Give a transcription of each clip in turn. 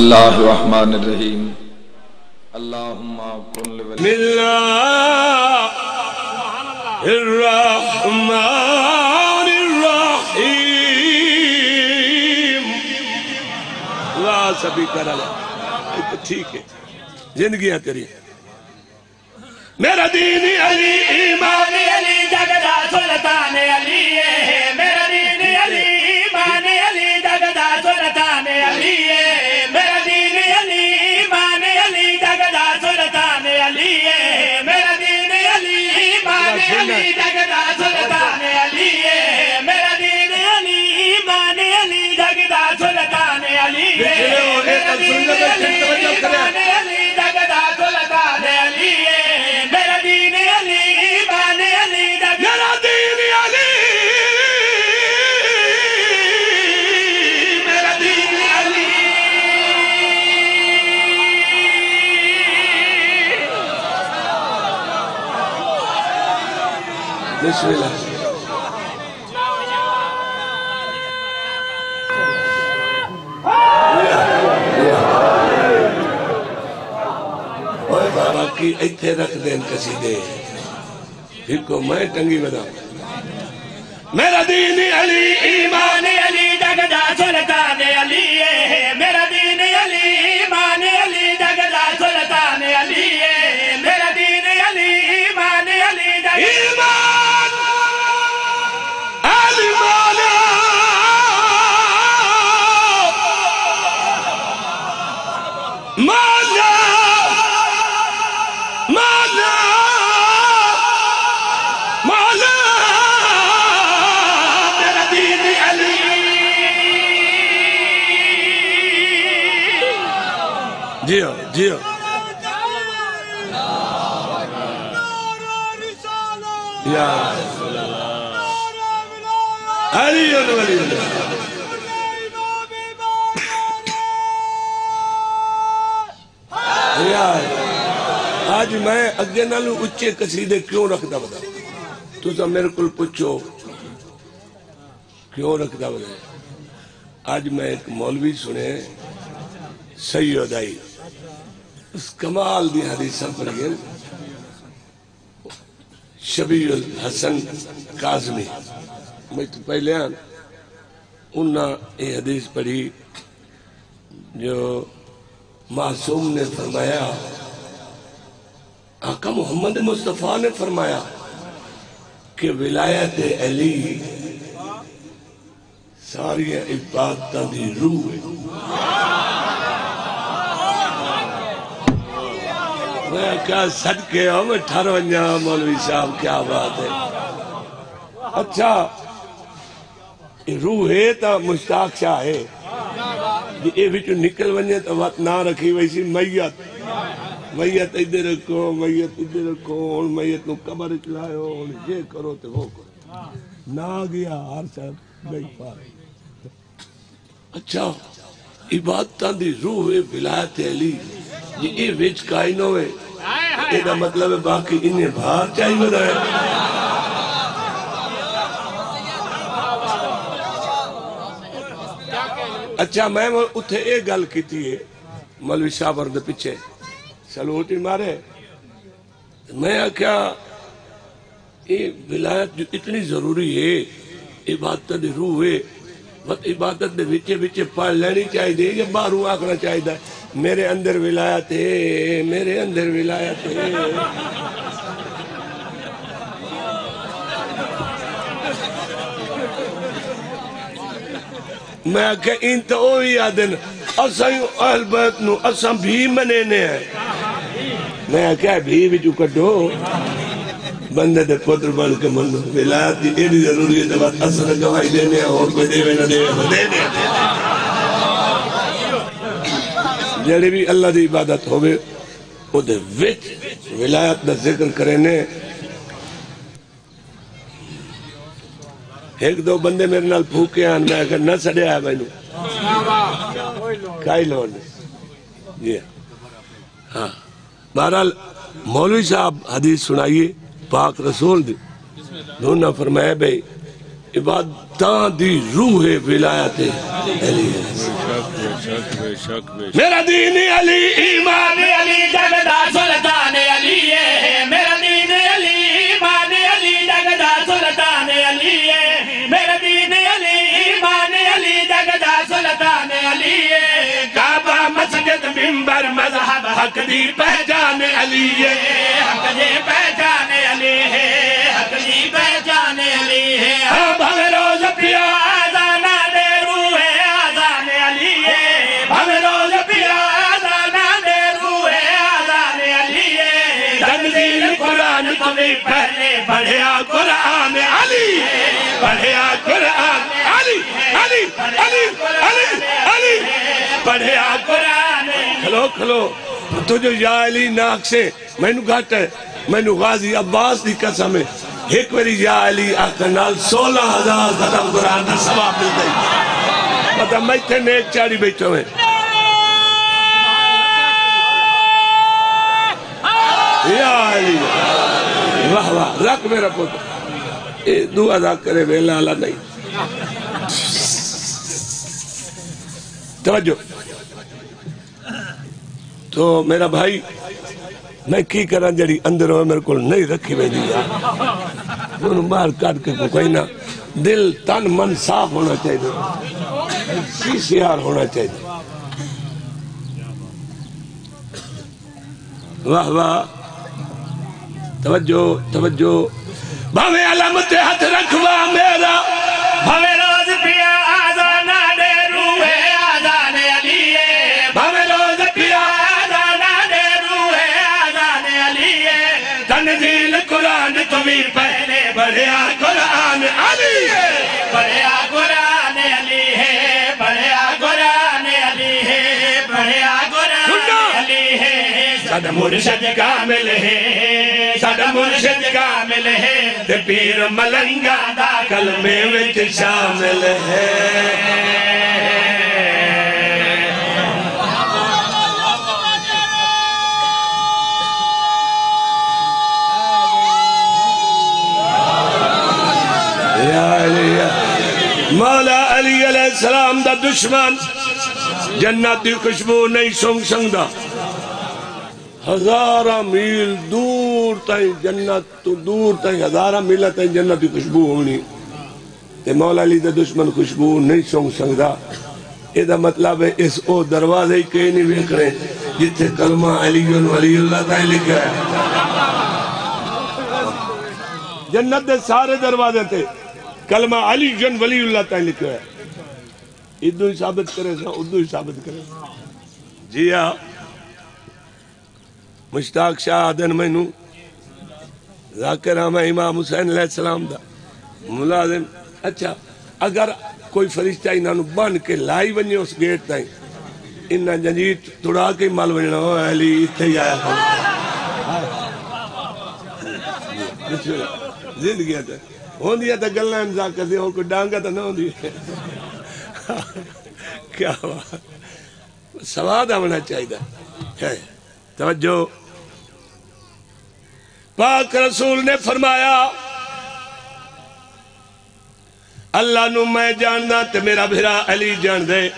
اللہ الرحمن الرحیم اللہم کن لولی بسم الله الرحمن الرحیم واہ سبھی کر اللہ ٹھیک ہے. زندگیاں تیری میرا دین علی، ایمان علی علی جگدا سلطان علی ہے، میرا ایمان علی جگدا سلطان علی ہے میرا دین علی ایمان علی جگدا میرا دین علی میرا دین علی بسم اللہ باقی ایتھے رکھ دین کسی دے۔ پھر کو میں ٹنگی بدا میرا دین علی ایمانی۔ جیو جیو یا علی ولی آج میں اگے نالو اچھے قصیدے کیوں رکھتا بتا تو سا میرے کل پوچھو، کیوں رکھتا بتا آج میں ایک مولوی سنے، سید آئی۔ اس کمال دی حدیثہ پر گئے۔ شبیع الحسن کاظمی، میں تو پہلے ہاں، آن انہا یہ حدیث پڑھی جو معصوم نے فرمایا، آقا محمد مصطفیٰ نے فرمایا کہ ولایت علی ساری عبادتہ دی روح ہے۔ میں کیا صدقے ہوں میں ٹھر ونجا مولوی صاحب، کیا بات ہے؟ اچھا روح ہے تا مشتاق شاہ ہے۔ یہ وچو نکل ونجے تا وقت نہ رکھی ویسی میت۔ میت ادھر رکھو میت ادھر رکھو اور میت نو قبر چلائے ہو یہ کرو تے وہ کرو۔ نہ گیا، ہر صاحب گئی پار اچھا عبادتاں دی روح ہے، ولایت علی یہ اے وچ کائن ہوئے یہ مطلب ہے باقی انہیں بھار چاہیے بدا اچھا میں اتھے ایک گل کیتی ہے مولوی صاحب اور دے پیچھے سلوٹی مارے میں کیا یہ ولایت جو اتنی ضروری ہے عبادت دی روح ہے بس عبادت دے وچے وچے پڑھ لینی چاہیے یا باہروں آکھنا چاہیے میرے اندر ولایت ہے، میرے اندر ولایت ہے۔ میں کہ ان تو اوہی آدن اساں اہل بیت نو اساں بھی منینے ہیں۔ میں کہ بھی بھی جو کٹو بندے دے پتر بن کے منو، ولایت دی ایڈی ضروری ہے تو اثر گواہی دینے اور کوئی دے نہ دے دے دے جڑی بھی اللہ دی عبادت ہوئے او دے وچ ولایت دا ذکر کرنے ایک دو بندے میرے نال پھوکے آن، میں اگر نہ سڑے آیا میں نو۔ کائی لون جی ہاں۔, ہاں۔ بہرحال مولوی صاحب حدیث سنائیے، پاک رسول دی۔ دونوں فرمایا بھئی عبادتاں دی روح ولایت علی۔ میرا دین علی، ایمان علی جگدا سلطان علی ہے۔ میرا دین علی، ایمان علی جگدا سلطان علی ہے۔ میرا دین علی، ایمان علی جگدا سلطان علی ہے۔ کعبہ، مسجد ممبر مذہب، حق دی پہچان علی ہے۔ پہلے پڑھیا قرآن علی پڑھیا قرآن علی علی علی علی علی پڑھیا قرآن کھلو کھلو تو جو یا علی ناک سے میں نو گھٹ ہے میں نو غازی عباس دی قسم ہے ایک وری یا علی آقا سولہ ہزار ختم قرآن دا ثواب مل گئی۔ پتہ میں تھے نیک چاڑی بیٹھو ہیں یا علی۔ واہ واہ، رکھ میرا پوتا اے دو ادا کرے ویلا اللہ نہیں۔ توجہ۔ تو میرا بھائی میں کی کرا جڑی اندر ہوئے میرے کو نہیں رکھی میں دیا انہوں باہر کٹ کے کو کوئی نہ دل تن من صاف ہونا چاہیے سی سیار ہونا چاہیے واہ واہ توجہ توجہ بھاوے علامت ہاتھ مرشد کامل ہے سادہ مرشد کامل ہے، تے پیر ملنگا دا کلمے وچ شامل ہے۔ مولا علی علیہ السلام دا دشمن، جنت دی خوشبو نہیں سنگ سنگدا۔ ہزارہ میل دور تائیں جنت تو دور تائیں ہزارہ میل تائیں جنت دی خوشبو ہونی۔ تے مولا علی دا دشمن خوشبو نہیں سنگ سنگدا۔ اے دا مطلب ہے اس او دروازے ہی کہیں نہیں ویک رہے جتھے کلمہ علی ولی اللہ تائیں لکھا ہے۔ جنت دے سارے دروازے تھے کلمہ علی جن ولی اللہ تائیں لکھا ہے۔ ادو ہی ثابت کرے سا ادو ہی ثابت کرے جی ہاں۔ مشتاق شاہ آدن مینو، ذاکر ہم امام حسین علیہ السلام دا ملازم۔ اچھا اگر کوئی فرشتہ انہوں بن کے لائی ونجے اس گیٹ تائیں، انہاں جنجیت تڑا کے مال ونجنا ہو علی، اتھے ہی آیا بسم اللہ زندگی ہے ہون دیا تا گلنا انزا کر دیا ہون کو ڈانگا تا نہ ہون دیا کیا بات۔ سواد آمنا چاہیے ہے، توجہ۔ پاک رسول نے فرمایا، اللہ نو میں جاننا تے میرا بھرا علی جان دے۔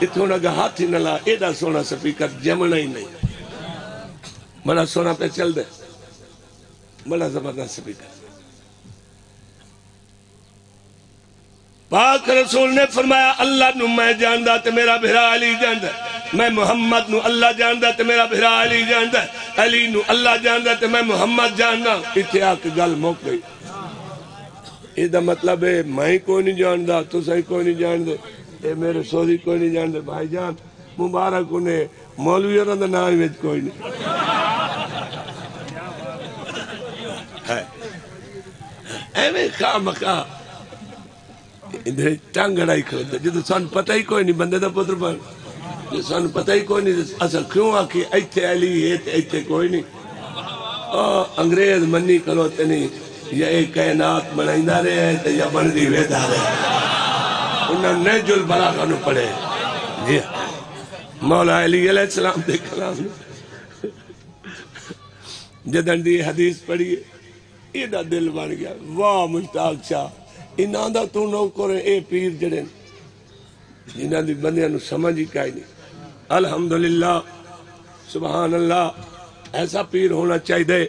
اتھوں نہ ہاتھ ہی نہ لا، ایڈا سونا سپیکر جمنا ہی نہیں۔ بڑا سونا پہ چل دے۔ بڑا زبردست سپیکر۔ پاک رسول نے فرمایا، اللہ نو میں جاندا تے میرا بھرا علی جاندا میں محمد نو اللہ جاندا تے میرا بھرا علی جاندا علی نو اللہ جاندا تے میں محمد جاندا ایتھے آ کے گل مک گئی۔ یہ دا مطلب ہے میں کوئی نہیں جاندا تو صحیح کوئی نہیں جاندے اے میرے سوری کوئی نہیں جاندے بھائی جان، مبارک انہیں مولوی اور دا نام وچ کوئی نہیں۔ ہے۔ ایویں خواہ مخواہ ادھر ٹنگ اڑائی کھڑتے جدو سن پتہ ہی کوئی نہیں، بندے دا پتر بن۔ جو سن پتہ ہی کوئی نہیں اصل کیوں آکھی ایتھے علی ہے تے ایتھے کوئی نہیں۔ آ، انگریز منی کھلوتے نہیں۔ یا ایک کائنات بنائندہ رہے ہیں تے یا بندی ویدہ رہے۔ انہوں نے جل بلا کنو پڑے جی ہاں۔ مولا علی علیہ السلام دے کلام۔ جدن دی حدیث پڑھیے یہ دا دل بن گیا۔ واہ مشتاق شاہ انہاں دا تو نو کرے اے پیر جڑے۔ جنہاں دی بندیاں نو سمجھ ہی کائی نہیں الحمدللہ سبحان اللہ ایسا پیر ہونا چاہیے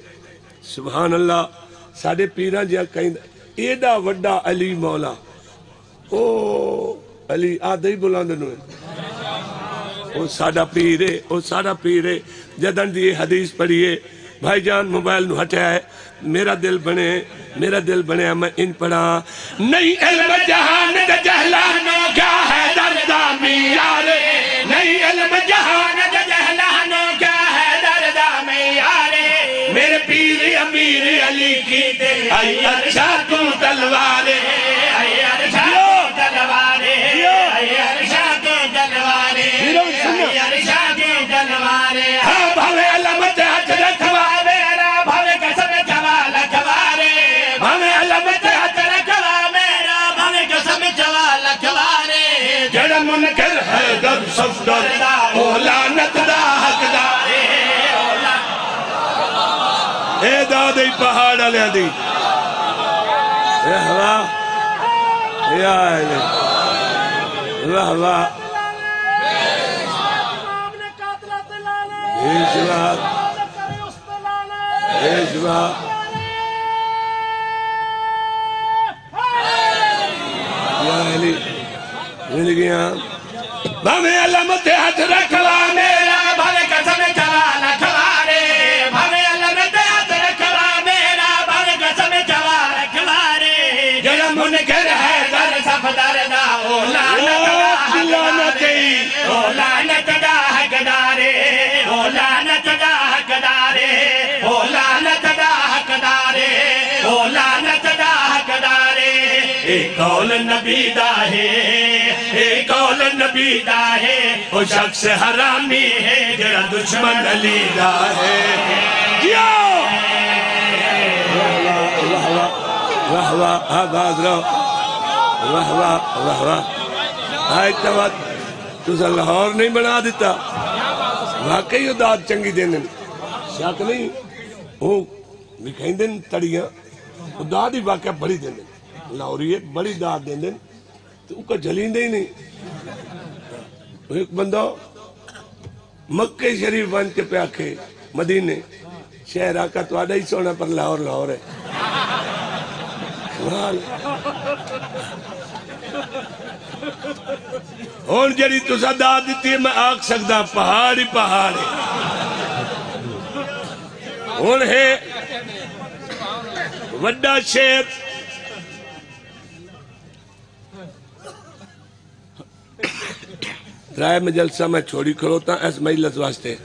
سبحان اللہ ساڈے پیراں جیا کہیں دے ایڈا وڈا علی مولا۔ او علی آدھے ہی بلاند نو او ساڈا پیر ہے، او ساڈا پیر ہے۔ جدن دی یہ حدیث پڑھیے بھائی جان موبائل نو ہٹیا ہے۔ میرا دل بنے، میرا دل بنے، میں ان پڑھا نہیں علم جہان دا جہلانو کیا ہے دردہ میار چوا لکھوارے جڑا منکر ہے در صفدر او لعنت دا حقدار۔ اے دادی پہاڑ علیہ دی۔ لحظة يا إلي لحظة يجبر يجبر يا إلي للقيام ضمير قول نبی دا ہے اے قول نبی دا ہے او شخص حرامی ہے، جڑا دشمن علی دا ہے جیو! واہ آباد رہو واہ واہ واہ واہ تُسا لاہور نہیں بنا دیتا واقعی وہ داد چنگی دینے شک نہیں وہ لکھیں دن تڑیاں۔ وہ داد ہی واقعہ بڑی دینے لاہوری بڑی داد دینے تو وہ جلین دے ہی نہیں۔ ایک بندہ مکہ شریف بن کے پہ آکھے مدینے۔ شہر آقا تو آڈا ہی سونا، پر لاہور لاہور ہے۔ کمال ہون جڑی تو صدا دیتی ہے، میں آگ سکتا پہاڑ ہی پہاڑ ہے۔ ہون ہے، وڈا شہر۔ رائے میں جلسہ میں چھوڑی کھڑوتا اس مجلس واسطے۔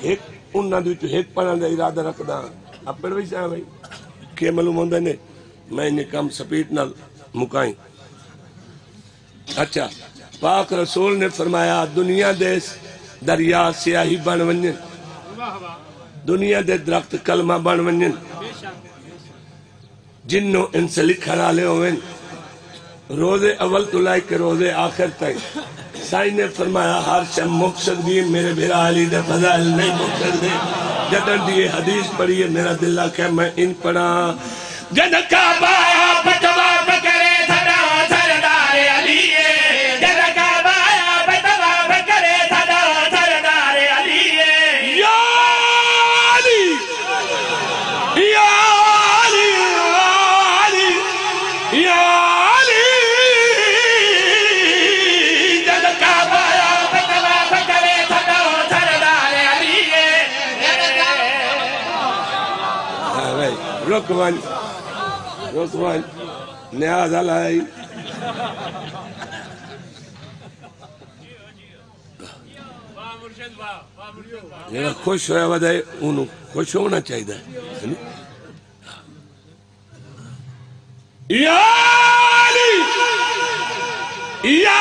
ایک انہاں دے وچوں ایک پڑھن دا ارادہ رکھدا ہاں۔ اپڑ وی سا ہاں بھائی؟ کہ معلوم ہوندا نے؟ میں نے کم سپیٹ نال مکائیں۔ اچھا پاک رسول نے فرمایا، دنیا دے دریا سیاہی بن ونجن۔ دنیا دے درخت کلمہ بن ونجن۔ جنوں ان سے ہوئن۔ روزے اول تو لائے کے روزے آخر تک سائی نے فرمایا، ہر شم مقصد بھی میرے بھیرا علی دے فضائل نہیں مقصد دے۔ جدن دیئے حدیث پڑھی میرا دلہ کہ میں ان پڑھا جد کعبہ بھائی رک ون رک نیاز علائی جڑا خوش ہویا ودا ہے انہوں خوش ہونا چاہیے یا علی یا